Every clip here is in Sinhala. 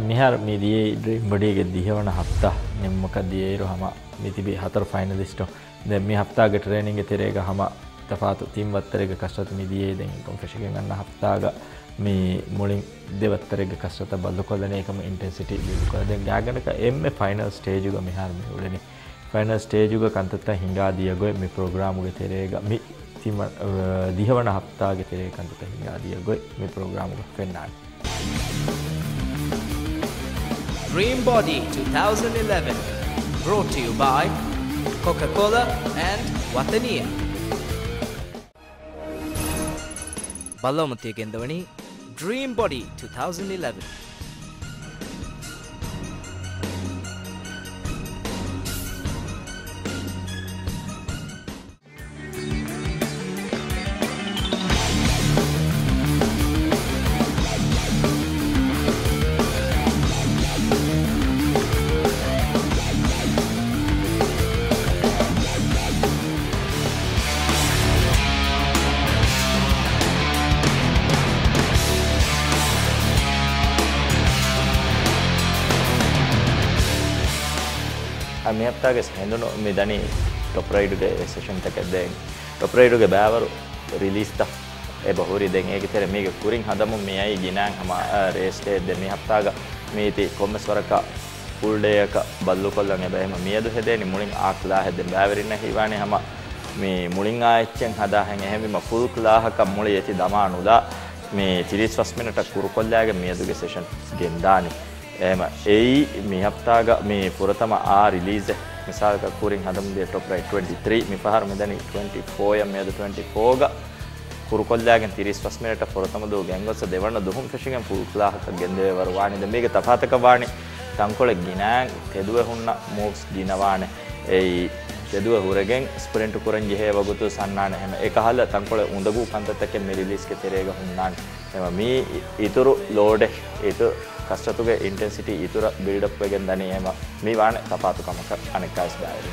මෙහර මිදියේ බඩියගෙ දිහවන හත්තා නිම්මක දියේරු හම මිතිබි හතර ෆයිනලිස්ටෝ දෙ මේ හත්තාග ට්‍රේනිග තෙරේග හම තපාතු තිම්වත්තරෙක කශ්‍රත මිදියේ දෙ කොම්ෆිසිි ගන්න හත්තාග මේ මුලින් දෙවත්තරෙක කශ්‍රත බල්ල කොදනයකම ඉන්ටෙන්සිට කද ගාගනක එම ෆයිනල් ස්ටේජුග මෙහාරම උලනි ෆයිනල් ස්ටේජුග කන්තත්ත හිංගා දියගොය මේ ප්‍රෝග්‍රාමුග තෙරේග මි තිම දිහවන හත්තාගෙ තෙරේ කන්තත හිංගා දියගොයි මේ ප්‍රෝග්‍රාමුග පෙන්න්නාන්න. Dream Body 2011, brought to you by Coca-Cola and Watania. Balamathiagendavani, Dream Body 2011. මේ හැඳුණු මෙදනි ටොප්‍රයිඩුගේ සේෂන්තකදෙන් ටොප්‍රයිඩුගේ බෑවරු රිලිස්ත එබහුරිදෙන් ඒකතර මේක කුරින් හදමු. මෙයයි ගිනෑන් හම රේස්ටේද මේ හත්තාග මීති කොම්මස්වරක පුල්ඩයක බල්ලු කොල්ලන් එබැහම මියදු හෙදේනි මුලින් ආක්ලා හෙද බෑවරින්න හිවානය හම. මේ මුලින් ආච්චෙන් හදාහැන් එහෙමිම ෆුල් ලාහක මුලි ඇති දමානුදා මේ තිරිස් වස්මිනට කුරු කොල්ලයාගේ මියදුගේ සේෂන් ගෙන්දානිි එම ඒයි මිහප්තාග මේ පුරතම ආ රිලීස මිසාක කුරින් හදම්දේ ටොප් රයි 23 මි පහර මෙදැනි 24යම් යද 24ග කුරුල්ලාගෙන් තිරිස් පස්මට පොරතමද ගැංගොස දෙවන්න දුහම් ෆිසිගෙන් පුරුලාහක ගෙන්දේවර වානිද මේක තපාතක වානි. තංකොල ගිනෑන් තෙදුව හුන්න මෝක්ස් ගිනවාන. ඒයි ෙදුව හුරගෙන් ස්පරෙන්ට් කරන් ජහේ වගුතු සන්නාන හැම. එකහල්ල තංකොල උඳගූ පන්තක මෙරිලිස්ක තෙරේග හුන්නාන්න මේ ඉතුරු ලෝඩ ඒතු කස්ටතුගේ ඉන්ටන්සිට ඉතුර බිල්ඩප් එකෙන් දනයම මේ වාන තපාතුකමක අනෙක්කායිස් බාර.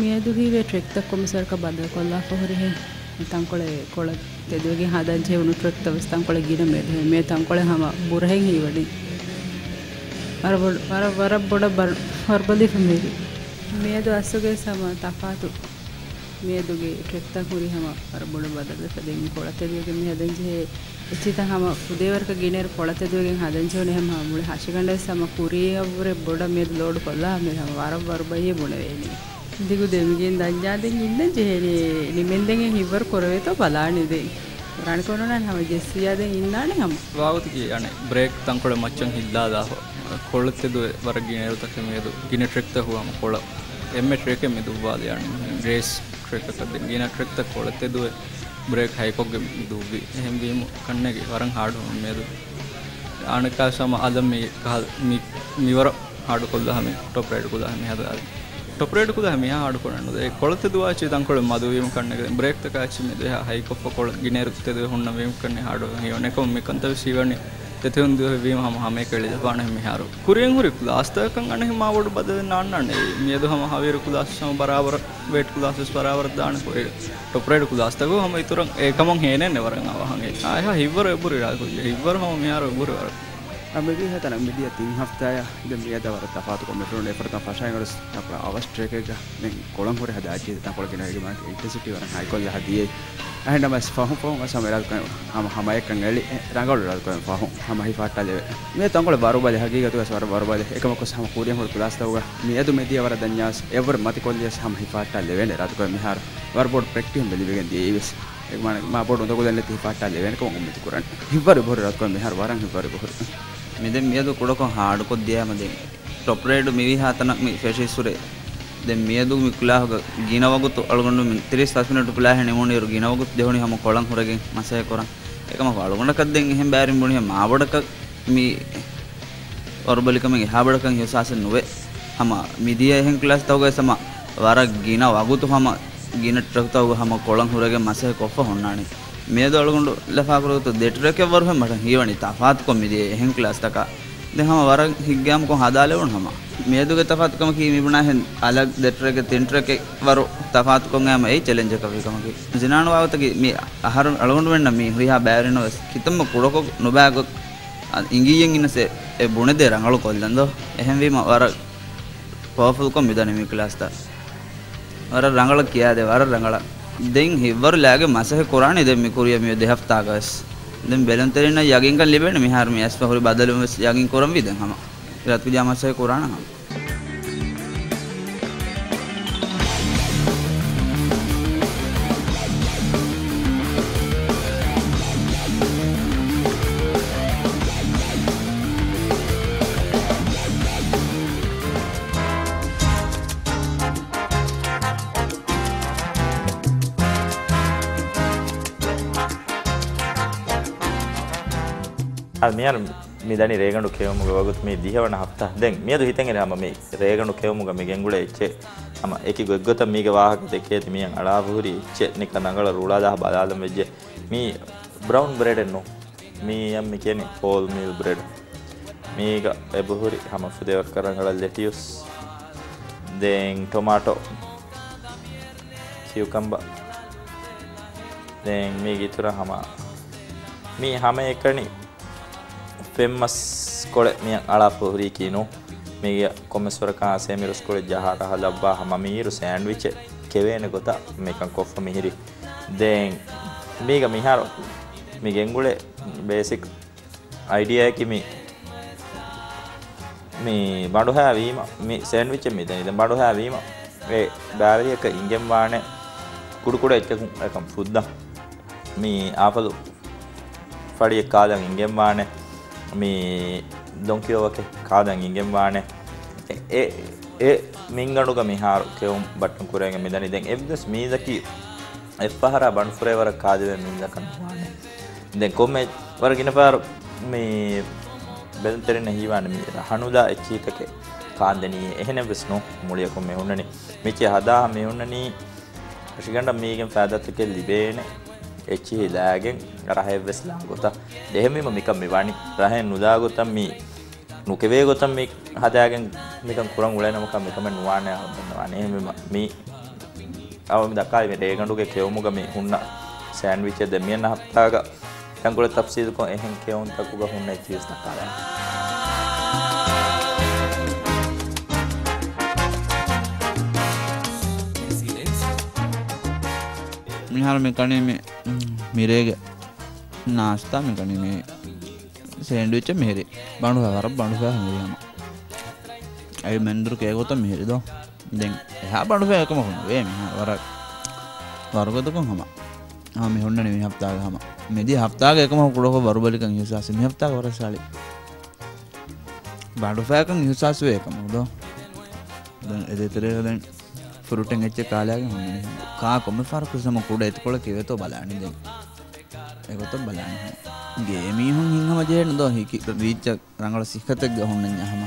මියදුහිවේ ට්‍රෙක්තක් කොමිසරක බද කොල්ලා පොහොරහෙ තංකොළේ කොළ තෙදගේ හදජය වුණු ට්‍රෙක් තවස්තන් කොළ ගින මෙද මේ තංකොළ හම බුරහෙහි වඩි. වර බොඩ horbaldi family meedu asuge sama tapatu meeduge ketta kuri hama ar bodu badada saden polateduge me hadanjhe ichita hama kudevarka giner polateduge hadanjone hama mul hashiganda sama kuri avure boda me load kolla me hama waram warbaye bunaveni දිගු දෙමගෙන් දඥාදෙන් ඉන්න ජෙහෙනේ නිමෙන්දෙන් හිවර් කොරවේත බලානිදේ රණකොනනන් හම ජෙස්සියාදෙන් ඉන්නානේ හම. වාවතිගේ අනේ බ්‍රේක් තංකොඩ මච්චන් හිල්ලාදා හෝ කොළොත්තෙද වරගිනයවතක මේද ගින ට්‍රෙක්ත හුවම කොළ එම ට්‍රේක මිදුවාදයන ග්‍රේස් ට්‍රේකද ගින ට්‍රෙක්ත කොළොත්තෙදුව බ්‍රේක් හයිකොක්ග දූබි එහෙම්වීම කන්නගේ වරං හාඩු මේද ආනකා සම අද මේ කහල් මිවර හඩු කොල්දහම ටොප්‍රේඩ් කුදහම හදාද ටොප්‍රේඩ් කුදහම හඩු කොරන්නද කොළත දවාච තංකොල මදුවීම කන්න බ්‍රේක්ත කාච්චි මෙද හයිකොප්ප කොළ ගිනරුත්තෙද හොන්නවීම කන්න හඩු යොනෙකොම මේ කන්තව සීවන්නේ ಆಚಿ ಮೆದೆ ಹೈ ಕೊಪ್ಪ ಕೊಳ ಗಿನೇರುತ್ತದೆ ಹುಣ್ಣ ವೀಮ್ ಕಣ್ಣೆ ಹಾಡು ಇವನೆ ಕೊಮ್ಮಿ ಕಂತ ಸಿವಣಿ ತೆತೆ ಒಂದು ವೀಮ್ ಹಮ ಹಮೆ ಕೇಳಿದ ಬಾಣ ಹೆಮ್ಮೆ ಹಾರು ಕುರಿಯಂ ಹುರಿ ಕ್ಲಾಸ್ ತಕಂ ಅಣೆ ಮಾವಡು ಬದ ನಾಣ್ಣೆ ಮೇದು ಹಮ ಹವೇರು ಕ್ಲಾಸ್ ಸಮ ಬರಾಬರ ವೇಟ್ ಕ್ಲಾಸಸ್ ಬರಾಬರ ದಾಣ ಕೊರಿ ಟೊಪ್ರೇಟ್ ಕ್ಲಾಸ್ ತಗೋ ಹಮ ಇತುರಂ ಏಕಮಂ ಹೇನೆ ನೆವರಂ ಅವ ಹಂಗೆ ಆಯ ಹಿವ್ವರ ಎಬ್ಬರು ಇರಾಗು ಹಿವ್ವರ ಹಮ ಮಿಯಾರು ಎಬ್ಬರು ವರ amedi hata media tin haftaya de media wara tafatu ko metro le farta fasha ngos apa awas trek ga nen kolam hore hada aji ta kol kina ma intensity wara high kol ya die ahenda mas fahu fahu mas amera kan hama hama ek kan eli rangol ral ko fahu hama hi fatta le me tangol baru bale hagi ga tu swara baru bale ekam ko sama kuriya hol plus ta hoga me edu media wara danyas ever mati kol yes hama hi fatta le wen rat ko me har war board practice beli begen die yes ek mana ma board undo ko den le ti fatta le wen ko umit kuran hibar bor rat ko me har warang hibar bor මෙදෙන් මියදු කුඩකො හාඩුකො දියමදෙන් ಟೊಪ್ರೇಡು Mivi ಹಾತನ ಮಿ ಫೆಶಿಸುರೆ ದೆ ಮಿಯದು ಮಿ ಕುಲಾಹಗ ಗಿನವಗುತ್ತು ಅಳಗೊಂಡು ಮಿ ತಿರಿಸ್ ದಸ್ ಮಿನಿಟ್ ಕುಲಾಹ ನೆಮುಣಿರು ಗಿನವಗುತ್ತು ದೇವಣಿ ಹಮ ಕೊಳಂ ಹೊರಗೆ ಮಸೆ ಕೊರ ಏಕಮ ಅಳಗೊಂಡ ಕದ್ದೆಂ ಹೆಂ ಬ್ಯಾರಿ ಮುಣಿ ಮಾಬಡಕ ಮಿ ಒರ್ಬಲಿಕಮಿಗೆ ಹಾಬಡಕಂ ಯೋಸಾಸನ್ ನುವೆ ಹಮ ಮಿದಿಯ ಹೆಂ ಕ್ಲಾಸ್ ತವಗ ಸಮ ವರ ಗಿನ ವಗುತು ಹಮ ಗಿನ ಟ್ರಕ್ ತವಗ ಹಮ ಕೊಳಂ ಹೊರಗೆ ಮಸೆ ಕೊಫ ಹೊಣ್ಣಾಣಿ ಮೇದೊಳಗೊಂಡು ಲಫಾಕರುತು ದೆಟ್ರಕ್ಕೆ ವರ ಮಠ ಹೀವಣಿ ತಫಾತ್ ಕೊಮ್ಮಿದೆ ಹೆಂಗ್ ಕ್ಲಾಸ್ ತಕ ದೆ ಹಮ ವರ ಹಿಗ್ಗ್ಯಾಮ್ ಕೊ ಹಾದಾಲೆ ಉಣ ಹಮ ಮೇದುಗೆ ತಫಾತ್ ಕಮ ಕಿ ಮಿಬಣ ಹೆನ್ ಅಲಗ್ ದೆಟ್ರಕ್ಕೆ ತಿಂಟ್ರಕ್ಕೆ ವರ ತಫಾತ್ ಕೊ ಗಮ ಏ ಚಾಲೆಂಜ್ ಕವಿ ಕಮ ಕಿ ಜಿನಾಣ ವಾವ ತಗಿ ಮಿ ಆಹಾರ ಅಳಗೊಂಡು ವೆಣ್ಣ ಮಿ ಹುಯಾ ಬ್ಯಾರಿನ ವಸ್ ಕಿತಮ್ಮ ಕುಡಕೊ ನುಬಾಗ ಇಂಗಿಯಂಗ್ ಇನಸೆ ಎ ಬುಣದೆ ರಂಗಳು ಕೊಲ್ಲಂದೋ ಎಹಂ ವಿ ವರ ಪವರ್ಫುಲ್ ಕೊ ಮಿದನೆ ಮಿ ಕ್ಲಾಸ್ ತ ವರ ರಂಗಳ ಕಿಯಾದೆ ವರ ರಂಗಳ දෙන් හිවර ලෑගේ මසහ කොරානේ දෙමි කුරිය මිය දෙහෆ්තාගස් දැන් බැලන්තරෙන යගින් කන් ලිබෙන මිහාර මේ ඇස් පහුරි බදලුම යගින් කොරම් විදන් හම රත් විජා මසහ කොරාන හම මියර මිදනි රේගණු කෙවමුග වගුත් මේ දිහවන හත්තා දැන් මියදු හිතෙන්ගෙන හම මේ රේගණු කෙවමුග මේ ගෙංගුල එච්චේ හම එක ගොග්ගොත මීග වාහක දෙකේති මියන් අලාපුහුරි ඉච්චේ නික නඟල රුලාදාහ බදාලම් වෙජ්ජ මී බ්‍රවුන් බ්‍රෙඩ් එන්නු. මී යම් මේ කියන්නේ හෝල් මීල් බ්‍රෙඩ්. මීග එබුහුරි හම ෆුදේවර් කරංගල ලෙටියුස් දැන් ටොමාටෝ කියුකම්බ දැන් මේ ගිතුර හම. මේ හැම ಫೆಮ್ಮಸ್ಕೊಳೆ ಮಿಯ ಅಳಾಪುರಿ ಕೀನು ಮಿಯ ಕೊಮ್ಮೆಸ್ವರ ಕಾಸೆ ಮಿರುಸ್ಕೊಳೆ ಜಹಾರಹ ಲಬ್ಬಾ ಹಮ ಮೀರು ಸ್ಯಾಂಡ್ವಿಚ್ ಕೆವೇನ ಗೊತ್ತ ಮೇಕಂ ಕೊಫ್ಫ ಮಿಹಿರಿ ದೇನ್ ಮೀಗ ಮಿಹಾರೋ ಮಿಗೆಂಗುಳೆ ಬೇಸಿಕ್ ಐಡಿಯಾ ಕಿ ಮಿ ಮಿ ಬಡು ಹ್ಯಾವೀಮ ಮಿ ಸ್ಯಾಂಡ್ವಿಚ್ ಮಿದೆ ಇದೆ ಬಡು ಹ್ಯಾವೀಮ ಏ ಬ್ಯಾವರಿಯಕ ಇಂಗೆಂ ವಾಣೆ ಕುಡುಕುಡೆ ಎಚ್ಚಕಂ ಏಕಂ ಫುದ್ದ ಮಿ ಆಫಲು ಫಡಿಯ ಕಾಲಂ ಇಂಗೆಂ ವಾಣೆ මේ දොන්කියෝවක කාදන් ඉගෙන් වානේ. ඒ ඒ මිංගඩුග මිහාරු කෙවුම් බට්ටු කුරේග මිදනි. දැන් එබ්දස් මීදකි එප්පහර බන්ෆුරේවර කාදව මින්දකන් වානේ. දැන් කොම්මේ වරගෙන පාර මේ බෙල්තරෙන හීවාන මේ හනුදා එච්චීතක කාන්දනී එහෙන වෙස්නු මුලියකොම් මෙහුන්නනි මිචි හදා මෙහුන්නනී ශිගණ්ඩ මීගෙන් පෑදත්තක ලිබේනේ. එච්චි හිලාගෙන් රහෙවෙස්ලා ගොත දෙහෙමම මිකම් මෙවානි රහෙන් නුදා ගොතම් මී නුකවේ ගොතම් මේ හදාගෙන් මිකම් කුරන් උලනමක මිකම නුවානය හදන්නවානේ මී අවම දකායි මේ රේගඩුගේ කෙවමුග මේ හුන්න සෑන්විච දෙමියන්න හත්තාග තැන්කුල තප්සීදුකො එහෙන් කෙවුන් තකුග හුන්න චිස් දකාලා මිහාර මේ කනේ මේ මිරේග නාස්ථා මේ කනේ මේ සේන්ඩුච්ච මෙහෙරි බණු වර බණුසා හමරියම ඇයි මැන්දුරු කෑගොත මෙහෙරිදෝ දෙන් එහා බඩුපෑකම හුණ වේ මෙහ වර වර්ගතකුන් හම. හම හොන්න නිමි හප්තාග හම. මෙදි හප්තාග එකම කුඩක වරුබලික යුසාස හප්තා වරසාලි. බඩුපෑකන් යුසාසුව එකමුදෝ එදතරය දැන් ෆුරුටෙන් එච්ච කාලයාගේ හොන්න කා කොම ෆරකුසම කුඩ එතකොළ කිවතෝ බලානිද එකොත බලාන ගේමීහුන් හිංහම ජයන දෝ හිකි රීච්ච රඟල සිහතක් ගහොන්න හම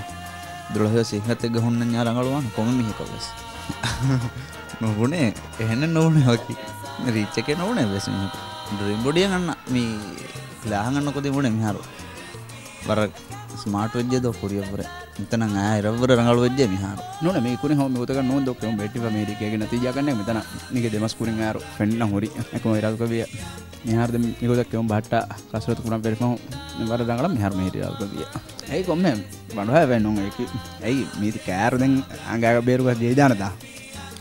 දුළහ සිහතක් ගහොන්න ඥාරඟලුවන් කොම මිහිකොවෙස් නොහුණේ එහෙන නොවන හකි රීච්චක නොවන වෙස ඩරිම්බොඩිය ගන්න. මේ ලාහගන්න කොති මුණ මිහරු වර ස්මාට වෙද්ජ දෝ පුරියවර මෙතන ආයරවර රඟල වෙද්ජ මිහාර. නොන මේ කුණ හම ත නො දොක් බෙටි මේරිකගේ නතිජාගන්න මෙතන නික දෙමස් කුරින් ආර පෙන්න්න හොරි. එකම රල්කවිය මිහාර නිකොදක්කම බට කසරත් කුණ පෙරම වර දඟල මිහර මේරල්කවිය ඇයි කොම බඩහ වැන්නුම් එක ඇයි මීති කෑරුදෙන් අංගාග බේරුව ජේදානතා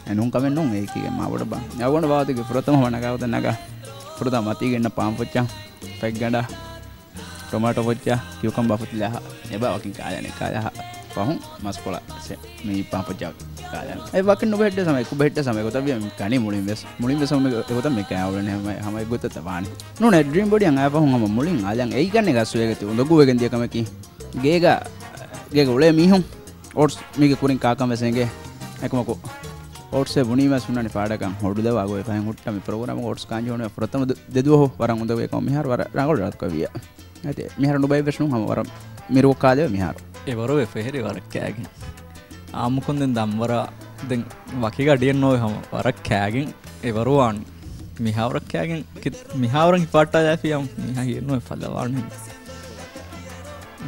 ඇනුම් කමෙන් නොම් ඒක මවට බ. යවන වාතික ප්‍රතම වනකවත නග. පුරත මතිගන්න පාම්පොච්චා. පැක් ගඩ. ಟೊಮಾಟೊ ಬೊಚ್ಚ ಕ್ಯೂಕಂಬ ಫುತ್ಲಹ ಎಬ ವಕಿನ್ ಕಾಯನೆ ಕಾಯ ಪಹುಂ ಮಸ್ಕೊಳ ಸೆ ಮೀ ಪಾಪ ಜಾಗ ಕಾಯನೆ ಐ ವಕಿನ್ ನು ಬೆಡ್ಡೆ ಸಮಯ ಕು ಬೆಡ್ಡೆ ಸಮಯ ಗೊತ್ತ ವಿ ಕನಿ ಮುಳಿಂ ಬೆಸ್ ಮುಳಿಂ ಬೆಸ್ ಸಮಯ ಗೊತ್ತ ಮೆ ಕಾವಳನೆ ಹಮ ಹಮ ಗೊತ್ತ ತವಾನಿ ನುನೆ ಡ್ರೀಮ್ ಬಾಡಿ ಅಂಗ ಪಹುಂ ಹಮ ಮುಳಿಂ ಆಜಂಗ ಐ ಕನ್ನೆ ಗಸು ಎಗತಿ ಉಂದ ಗು ವೆಗನ್ ದಿಯ ಕಮಕಿ ಗೇಗ ಗೇಗ ಉಳೆ ಮೀಹುಂ ಓಟ್ಸ್ ಮೀಗೆ ಕುರಿನ್ ಕಾಕಂ ಬೆಸೆಂಗೆ එකමකු ඕට්සේ බුණීම සුන්නනි පාඩකම් හොඩුද වගේ පහ හුට්ටම ප්‍රෝග්‍රම ෝට්ස් කාජන ප්‍රතම දෙදුව වරන් උදව එක මිහර වර රගොල් රත්කවිය ඇති. මෙහර නුබයි වෙශනු හමවර මිරෝකාදය මිහාර. එවරු එෆෙහෙරි වරක් කෑගෙන්. ආමුකොන්දෙන් දම්වර වකිගඩියෙන් නොය හම වරක් කෑගෙන් එවරුවාන් මිහාවරක් කෑගෙන් මිහාවරන් හිපාටා දැපියම් මිහ කියනුව පලවාන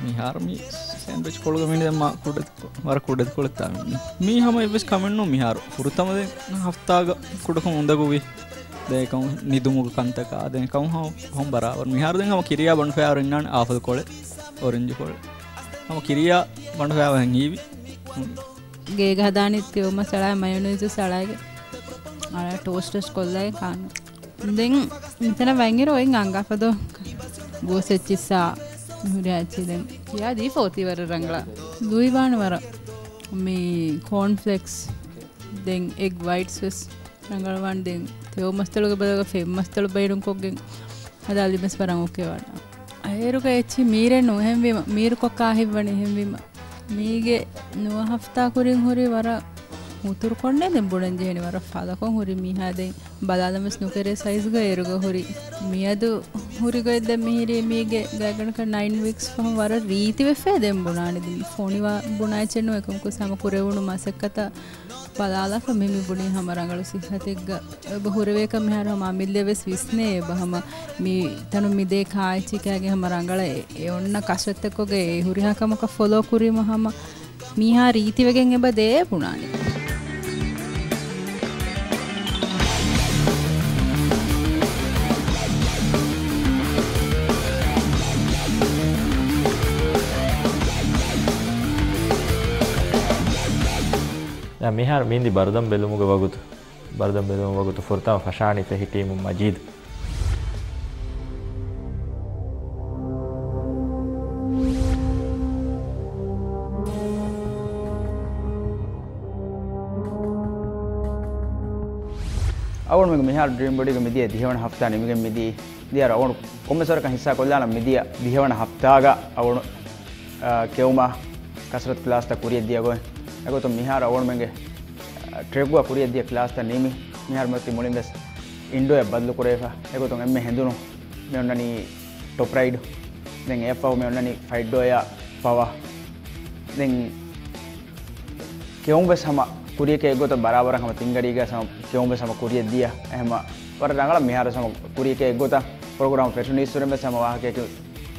මිහාරමි සැන්ච් කොළගමිට දෙම කොඩත් වර කොඩත් කොළත්තාන්න මේ හම එවෙස් කමෙන්න්නු මිහාරු. පුරතමද හෆ්තාග කොඩක මුොඳකුවේ దేకం నిదుముగ కంతక దేకం హం హం బరాబర్ మిహార్ దేం హమ కిరియా బండ్ ఫయా రింగన్ ఆఫల్ కోళె orange కోళె హమ కిరియా బండ్ ఫయా హం ఈవి ගේග හදානිත්‍යයෝම සලා මයනේසු සලාග අර ටෝස්ටස් කොල්ලයි කාන්න. දෙන් ඉතන වැංගිර ඔයින් අංගපද. ගෝසච්චිස්සා හුරාචිදෙන් යාදී ෆෝතිවර රංගලා. දුයිවාන වර. මේ කෝන්ෆලෙක්ස් දෙන් එක් වයිට්ස් රඟලවන් දෙෙන් ఫేమస్తలుగా పెద్దగా ఫేమస్తలు బయడం కొగ్గి అది అలిమెస్ పరం ఒకేవాడ ಅಯ್ಯರುಗ ಹೆಚ್ಚಿ ಮೀರೆ ನೋ ಹೆಂವಿಮ ಮೀರು ಕೊಕ್ಕ ಹಿವ್ವಣಿ ಹೆಂವಿಮ ಮೀಗೆ ನೋ ಹಫ್ತಾ ಕುರಿಂಗ್ ಹುರಿ ವರ ހުތުރުކޮންނޭ ދެން ބުޑަން ޖެހެނި ވަރަށް ފަލަކޮށް ހުރި މިހާދެއް ބަލާލަމަސް ނުކެރޭ ސައިޒުގަ އެރުގެ ހުރި މިއަދު ހުރިގޮއެއްދެން މިހިރީ މީގެ ގައިގަނކަ ނައިން ވީކްސް ފަހުން ވަރަށް ރީތިވެފައި ދެން ބުނާނි ފޮނިވާ ބުނާއިಚެއްނު އެކުންކުސް ހަމަ ކުރެވުණු މަސައްކަތަ ބަލާލަކަ މިމި ބުނީ ހަމަ ރަނގަޅު ސިހަތެއްގަ އެބަ ހުރެވޭކަ މިހާރު ހަމަ މިල්ލެވެސް ވިސްނޭ އެބަ ހަމަ މި ތަނު މިދޭ ކާއިච්චිකައިގެ ހަމަ ރަނގަޅ އެ ކަށައްތަކުގެ ހުރިހާކަމަކަ ފޮލޯ ކުރީމަ ހަމަ މީހާ ރީތިވެގެން އެބަ ދޭ ބުނާނි ಮೀಂದಿ ಬರ್ದಂ ಬೆಲುಮುಗ ವಗುತು ಬರ್ದಂ ಬೆಲುಮು ವಗುತು ಫುರ್ತಾ ಫಶಾಣಿ ಫೆಹಿ ಟೀಮು ಮಜೀದ್ ಅವನು ಮಿಗ ಮಿಹಾರ್ ಡ್ರೀಮ್ ಬಡಿಗೆ ಮಿದಿಯ ದಿಹವಣ ಹಫ್ತಾ ನಿಮಗೆ ಮಿದಿ ದಿಯಾರ ಅವನು ಕೊಮ್ಮೆಸರಕ ಹಿಸ್ಸಾ ಕೊಲ್ಲಾನ ಮಿದಿಯ ದಿಹವಣ ಹಫ್ತಾಗ ಅವನು ಕೆವುಮ ಕಸರತ್ ಕ್ಲಾಸ್ತ ಕುರಿಯ ದಿಯಗೋಯ್ ඇගොතු මිහාර අවුණමගේ ට්‍රෙක්්වා කුරිය දිය ලාස්ත නීමි. මිහාර මති මුලින්දස් ඉන්ඩුව බදලු කරේ එකතුන් එම හැඳුණු. මෙඔන්නනී ටොප්රයිඩ් දෙ ඒ පව් මෙඔන්නනි ෆයිඩ්ඩෝය පවා. දෙ කෙවුම්බ සම කුරියක ගොත බරාවර හම තිංගඩීග සම කෙවුම්බ සම කුරිය දිය. එහම වර රඟල මිහාර සම කුරියක ගොත පොගරම ෆෙෂුනිස්තුරම සමවාහකයක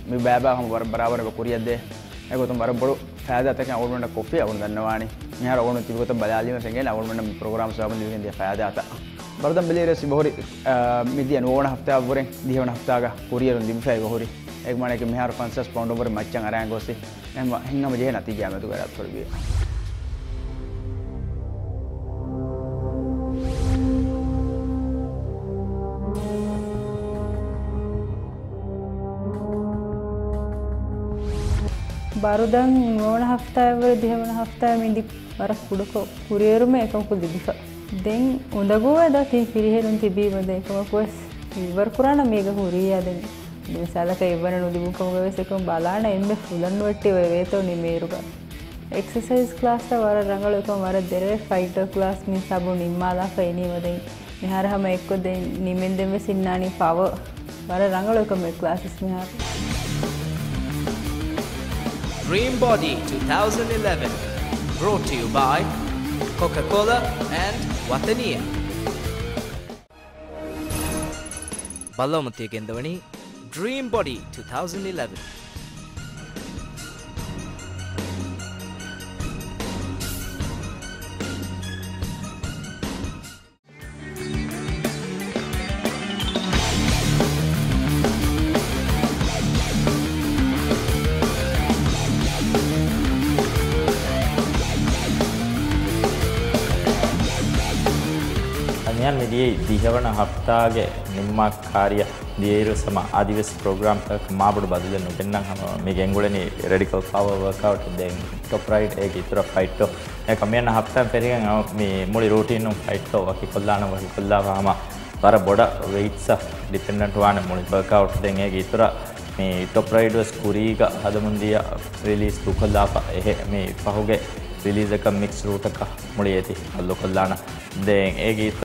මි බෑබා හම වර බරාවරක කුරියද්දේ ඇගොතුම් වර බොඩු ෑදතක අවුමට කොපිය අවු දන්නවාන හ රවුණු තිබත බලාලීම සගේ අවුමට ප්‍රග්‍රම් සබ ද ෑදත. බරදම් බිලේර සිබහරි මිදිය නෝන හතාවරෙන් දිහවන හතාග කොරියරු දිිමිසයි හොරි එක්මනක මෙහර පන්සස් පොන්ඩවර මච්චන් අරයන් ගොසි එම හිංහම ජය නතිගයාමතු කරත් කරගේ. බරුදන් මෝන හෆ්තාවර දෙහමන හෆ්තාමේදි වර කුඩකෝ කුරියරුම එකමකු දිදික. දෙන් උඳගුවද තින් පිරිහෙරුන් තිබීමද එකමකුවස් ඉවර කරාන මේක හුරියාදෙන් දෙසාලක එවන නොදිබුකමගවෙසකම් බලාන එන්න ෆුලන්වට්ටි වේතෝ නිමේරුග. එක්සසයිස් ලාස්ට වර රඟලක වර දෙරේ ෆයිට ලාස් මින් සබු නිම්මාලාක එනීමදයි මෙහරහම එක්කො දෙ නිමෙන් දෙම සින්නානී පව වර රඟලක මේ ලාසිස් මෙහාර. Dream Body 2011, brought to you by Coca-Cola and Watania. බල්ලොමතිය ගෙන්දවනි ඩ්‍රීම් බොඩි 2011 ඒ දිහවන හප්තාගේ නිර්මාකාරිය දේරු සම අධිවස් ප්‍රෝග්‍රම් මාබට බදල නොටෙන්න්නම් හම මේ ගැංගුලන රඩිකල් පවවකවට දැන් ටොප්රයිට් ඒ ඉතුර ෆයිට්ටෝ එක මෙන්න හප්තන් පෙරිගෙන් මේ මුලි රෝටීනුම් ෆයිට්ටෝ වකි කොල්ලාන වහි කොල්ලාවාම වර බොඩ වෙයිත්ස ඩිපෙන්ඩටවාන මුලි බර්කවට් දෙගේ ඉතුර මේ ටොප්රයිඩස් කුරීග හදමුන්දිය ්‍රලිස් තුකොල්ලාප එහෙ මේ පහුගේ රිලිසක මික්ස් රූටක මුලි ඇති. අල්ලො කොල්ලාන දෙන් ඒගේ